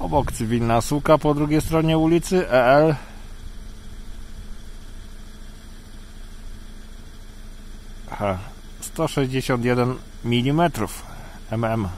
Obok cywilna suka po drugiej stronie ulicy EL. H 161 mm mm